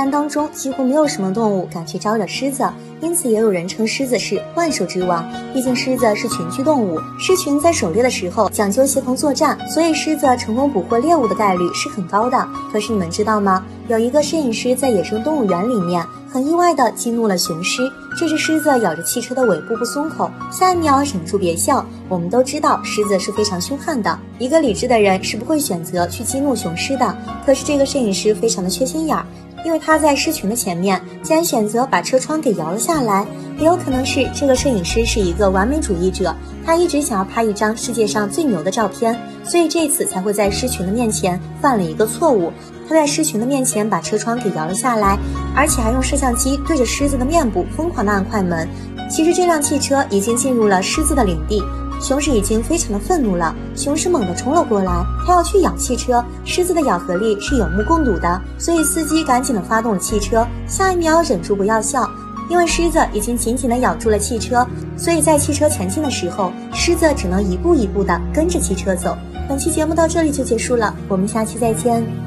自然当中几乎没有什么动物敢去招惹狮子，因此也有人称狮子是万兽之王。毕竟狮子是群居动物，狮群在狩猎的时候讲究协同作战，所以狮子成功捕获猎物的概率是很高的。可是你们知道吗？有一个摄影师在野生动物园里面，很意外的激怒了雄狮。这只狮子咬着汽车的尾部不松口，下一秒忍住别笑。我们都知道狮子是非常凶悍的，一个理智的人是不会选择去激怒雄狮的。可是这个摄影师非常的缺心眼儿。因为他在狮群的前面，竟然选择把车窗给摇了下来，也有可能是这个摄影师是一个完美主义者，他一直想要拍一张世界上最牛的照片，所以这次才会在狮群的面前犯了一个错误。他在狮群的面前把车窗给摇了下来，而且还用摄像机对着狮子的面部疯狂的按快门。其实这辆汽车已经进入了狮子的领地。雄狮已经非常的愤怒了，雄狮猛地冲了过来，它要去咬汽车。狮子的咬合力是有目共睹的，所以司机赶紧的发动了汽车。下一秒忍住不要笑，因为狮子已经紧紧的咬住了汽车，所以在汽车前进的时候，狮子只能一步一步的跟着汽车走。本期节目到这里就结束了，我们下期再见。